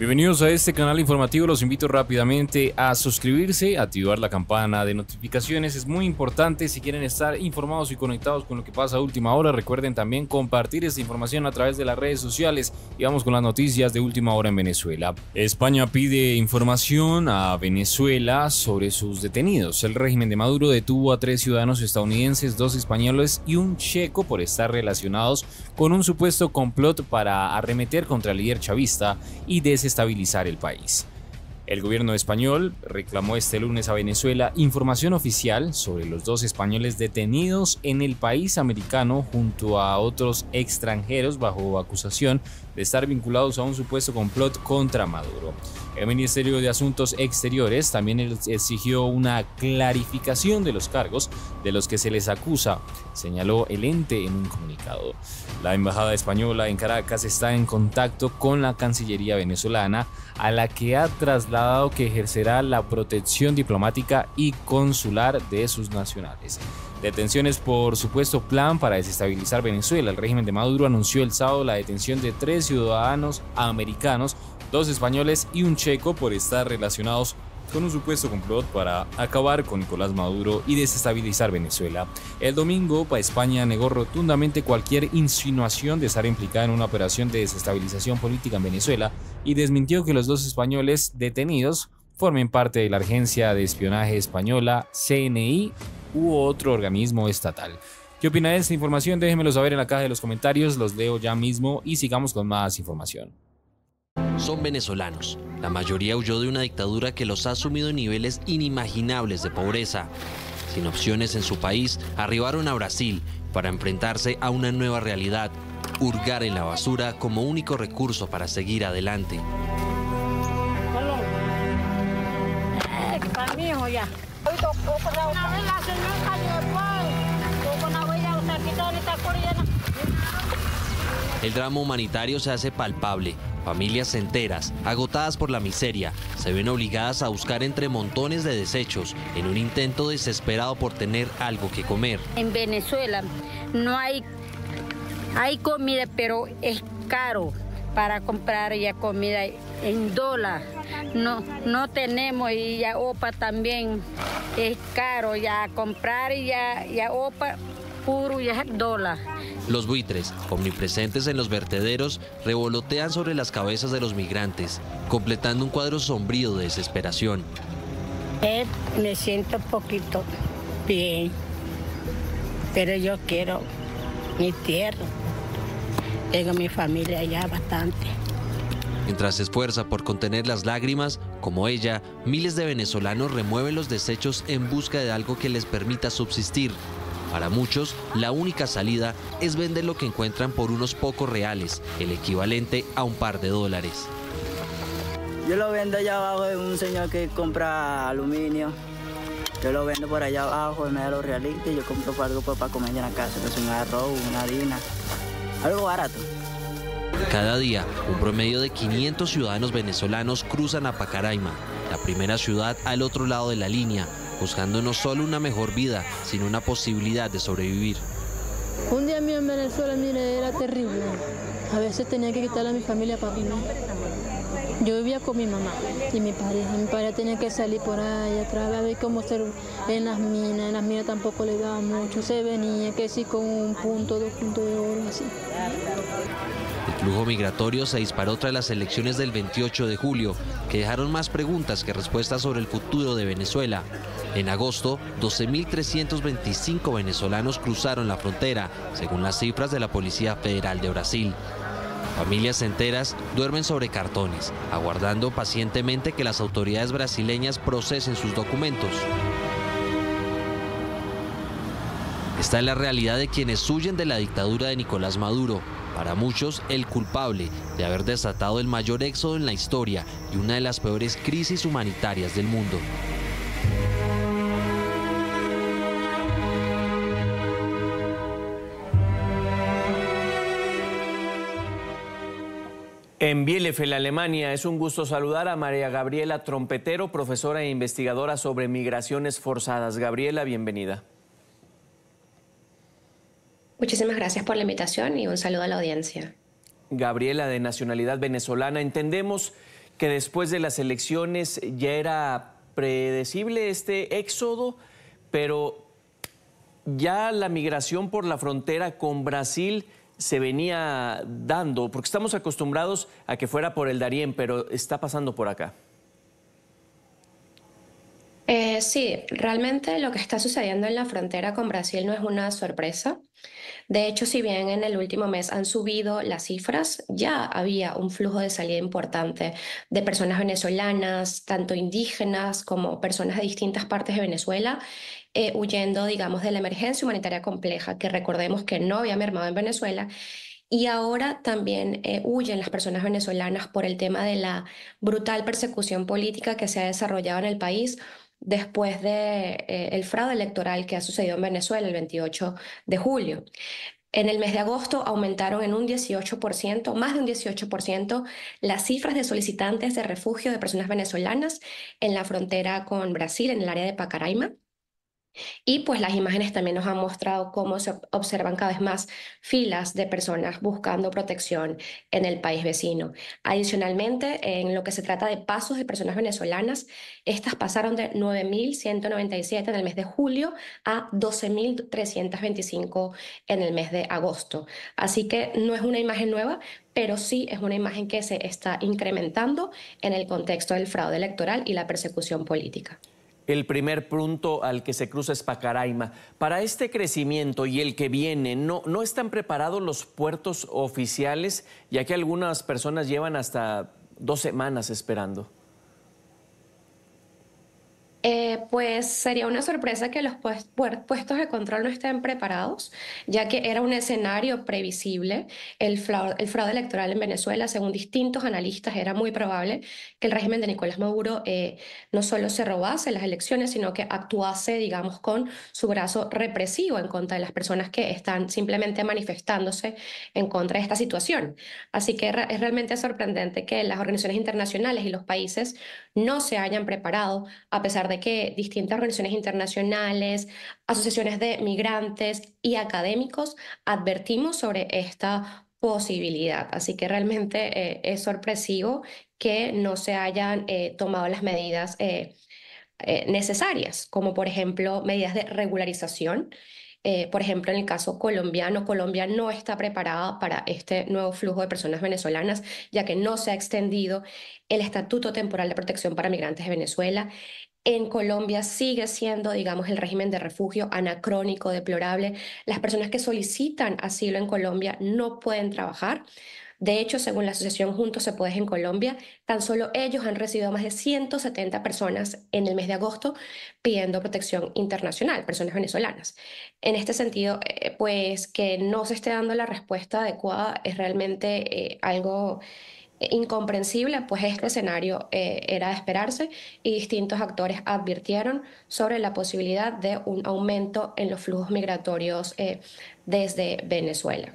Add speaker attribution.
Speaker 1: Bienvenidos a este canal informativo, los invito rápidamente a suscribirse, activar la campana de notificaciones, es muy importante si quieren estar informados y conectados con lo que pasa a última hora, recuerden también compartir esta información a través de las redes sociales y vamos con las noticias de última hora en Venezuela. España pide información a Venezuela sobre sus detenidos. El régimen de Maduro detuvo a tres ciudadanos estadounidenses, dos españoles y un checo por estar relacionados con un supuesto complot para arremeter contra el líder chavista y desestabilizar estabilizar el país. El gobierno español reclamó este lunes a Venezuela información oficial sobre los dos españoles detenidos en el país americano junto a otros extranjeros bajo acusación de estar vinculados a un supuesto complot contra Maduro. El Ministerio de Asuntos Exteriores también exigió una clarificación de los cargos de los que se les acusa, señaló el ente en un comunicado. La Embajada Española en Caracas está en contacto con la Cancillería venezolana, a la que ha trasladado que ejercerá la protección diplomática y consular de sus nacionales. Detenciones por supuesto plan para desestabilizar Venezuela. El régimen de Maduro anunció el sábado la detención de tres ciudadanos americanos, dos españoles y un checo por estar relacionados con un supuesto complot para acabar con Nicolás Maduro y desestabilizar Venezuela. El domingo, España negó rotundamente cualquier insinuación de estar implicada en una operación de desestabilización política en Venezuela y desmintió que los dos españoles detenidos formen parte de la agencia de espionaje española CNI u otro organismo estatal. ¿Qué opina de esta información? Déjenmelo saber en la caja de los comentarios, los leo ya mismo y sigamos con más información.
Speaker 2: Son venezolanos. La mayoría huyó de una dictadura que los ha sumido en niveles inimaginables de pobreza. Sin opciones en su país, arribaron a Brasil para enfrentarse a una nueva realidad, hurgar en la basura como único recurso para seguir adelante. El drama humanitario se hace palpable. Familias enteras, agotadas por la miseria, se ven obligadas a buscar entre montones de desechos en un intento desesperado por tener algo que comer.
Speaker 3: En Venezuela no hay, hay comida, pero es caro para comprar ya comida en dólar. No, no tenemos y ya OPA también es caro ya comprar ya, ya OPA puro ya dólar.
Speaker 2: Los buitres, omnipresentes en los vertederos, revolotean sobre las cabezas de los migrantes, completando un cuadro sombrío de desesperación.
Speaker 3: Eh, me siento un poquito bien, pero yo quiero mi tierra. Tengo mi familia allá bastante.
Speaker 2: Mientras se esfuerza por contener las lágrimas, como ella, miles de venezolanos remueven los desechos en busca de algo que les permita subsistir. Para muchos, la única salida es vender lo que encuentran por unos pocos reales, el equivalente a un par de dólares.
Speaker 4: Yo lo vendo allá abajo de un señor que compra aluminio. Yo lo vendo por allá abajo, me da los realitos y yo compro algo pues, para comer en la casa, que es un arroz, una harina. Algo barato.
Speaker 2: Cada día, un promedio de 500 ciudadanos venezolanos cruzan a Pacaraima, la primera ciudad al otro lado de la línea, buscando no solo una mejor vida, sino una posibilidad de sobrevivir.
Speaker 5: Un día mío en Venezuela, mire, era terrible. A veces tenía que quitarle a mi familia para vivir. Yo vivía con mi mamá y mi pareja. Mi pareja tenía que salir por ahí atrás a ver cómo ser en las minas. En las minas tampoco le daba mucho. Se venía que sí con un punto, dos puntos de oro, así.
Speaker 2: Flujo migratorio se disparó tras las elecciones del 28 de julio, que dejaron más preguntas que respuestas sobre el futuro de Venezuela. En agosto, 12.325 venezolanos cruzaron la frontera, según las cifras de la Policía Federal de Brasil. Familias enteras duermen sobre cartones, aguardando pacientemente que las autoridades brasileñas procesen sus documentos. Esta es la realidad de quienes huyen de la dictadura de Nicolás Maduro. Para muchos, el culpable de haber desatado el mayor éxodo en la historia y una de las peores crisis humanitarias del mundo.
Speaker 6: En Bielefeld, Alemania, es un gusto saludar a María Gabriela Trompetero, profesora e investigadora sobre migraciones forzadas. Gabriela, bienvenida.
Speaker 7: Muchísimas gracias por la invitación y un saludo a la audiencia.
Speaker 6: Gabriela, de nacionalidad venezolana, entendemos que después de las elecciones ya era predecible este éxodo, pero ya la migración por la frontera con Brasil se venía dando, porque estamos acostumbrados a que fuera por el Darién, pero está pasando por acá.
Speaker 7: Eh, sí, realmente lo que está sucediendo en la frontera con Brasil no es una sorpresa. De hecho, si bien en el último mes han subido las cifras, ya había un flujo de salida importante de personas venezolanas, tanto indígenas como personas de distintas partes de Venezuela, eh, huyendo, digamos, de la emergencia humanitaria compleja, que recordemos que no había mermado en Venezuela. Y ahora también eh, huyen las personas venezolanas por el tema de la brutal persecución política que se ha desarrollado en el país después del de, eh, fraude electoral que ha sucedido en Venezuela el 28 de julio. En el mes de agosto aumentaron en un 18%, más de un 18%, las cifras de solicitantes de refugio de personas venezolanas en la frontera con Brasil, en el área de Pacaraima. Y pues las imágenes también nos han mostrado cómo se observan cada vez más filas de personas buscando protección en el país vecino. Adicionalmente, en lo que se trata de pasos de personas venezolanas, estas pasaron de 9.197 en el mes de julio a 12.325 en el mes de agosto. Así que no es una imagen nueva, pero sí es una imagen que se está incrementando en el contexto del fraude electoral y la persecución política.
Speaker 6: El primer punto al que se cruza es Pacaraima. Para este crecimiento y el que viene, ¿no, ¿no están preparados los puertos oficiales, ya que algunas personas llevan hasta dos semanas esperando?
Speaker 7: Eh, pues sería una sorpresa que los puestos de control no estén preparados, ya que era un escenario previsible. El fraude, el fraude electoral en Venezuela, según distintos analistas, era muy probable que el régimen de Nicolás Maduro eh, no solo se robase las elecciones, sino que actuase, digamos, con su brazo represivo en contra de las personas que están simplemente manifestándose en contra de esta situación. Así que es realmente sorprendente que las organizaciones internacionales y los países no se hayan preparado, a pesar de que distintas organizaciones internacionales, asociaciones de migrantes y académicos advertimos sobre esta posibilidad. Así que realmente eh, es sorpresivo que no se hayan eh, tomado las medidas eh, necesarias, como por ejemplo medidas de regularización. Por ejemplo, en el caso colombiano, Colombia no está preparada para este nuevo flujo de personas venezolanas, ya que no se ha extendido el Estatuto Temporal de Protección para Migrantes de Venezuela en Colombia sigue siendo, digamos, el régimen de refugio anacrónico, deplorable. Las personas que solicitan asilo en Colombia no pueden trabajar. De hecho, según la asociación Juntos se Puede en Colombia, tan solo ellos han recibido más de 170 personas en el mes de agosto pidiendo protección internacional, personas venezolanas. En este sentido, eh, pues que no se esté dando la respuesta adecuada es realmente eh, algo incomprensible, pues este escenario eh, era de esperarse y distintos actores advirtieron sobre la posibilidad de un aumento en los flujos migratorios eh, desde Venezuela.